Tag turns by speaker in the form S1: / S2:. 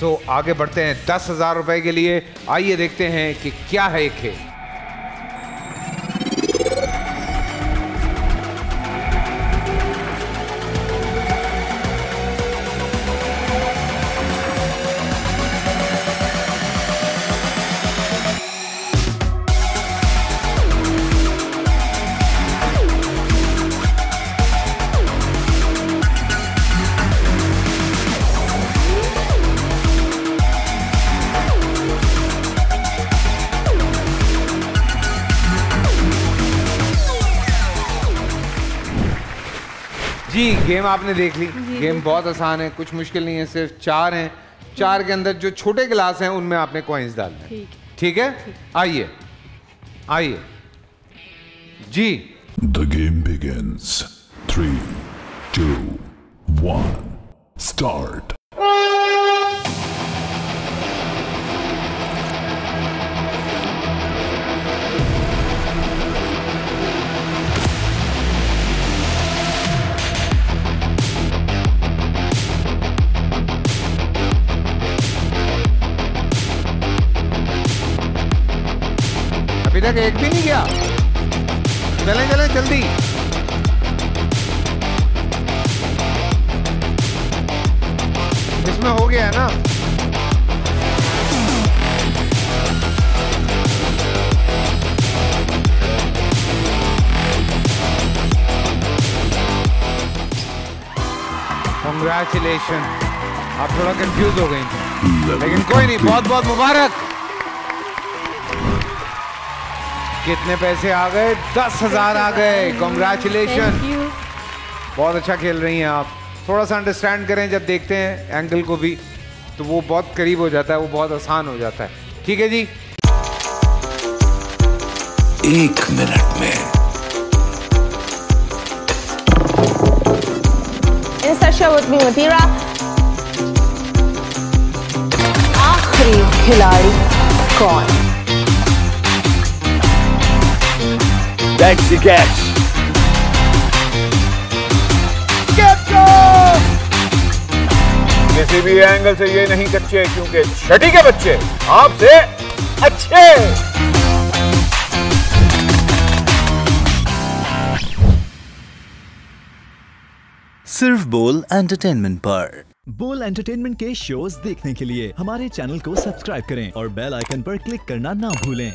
S1: सो आगे बढ़ते हैं दस हज़ार रुपए के लिए। आइए देखते हैं कि क्या है ये खेल। जी गेम आपने देख ली। गेम बहुत आसान है कुछ मुश्किल नहीं है सिर्फ़ चार हैं। चार के अंदर जो छोटे गिलास हैं उनमें आपने कॉइन्स डालने दें
S2: ठीक।
S1: ठीक है? आइए। आइए। जी।
S3: The game begins. Three two one start.
S1: अभी तक एक भी नहीं गया। चले चले जल्दी। इसमें हो गया है ना? कॉन्ग्रेचुलेशन आप थोड़ा कंफ्यूज हो गई लेकिन कोई नहीं बहुत बहुत मुबारक। कितने पैसे आ गए? दस हज़ार आ गए। कॉन्ग्रेचुलेशन बहुत अच्छा खेल रही हैं आप। थोड़ा सा अंडरस्टैंड करें जब देखते हैं एंगल को भी तो वो बहुत करीब हो जाता है वो बहुत आसान हो जाता है। ठीक है जी?
S3: एक मिनट में।
S4: Insta share with me Matira. आखिरी खिलाड़ी कौन?
S5: That's the catch. किसी भी एंगल से ये नहीं कच्चे क्योंकि छठी के बच्चे आपसे अच्छे।
S6: सिर्फ़ बोल एंटरटेनमेंट पर।
S7: बोल एंटरटेनमेंट के शोज़ देखने के लिए हमारे चैनल को सब्सक्राइब करें और बेल आइकन पर क्लिक करना ना भूलें।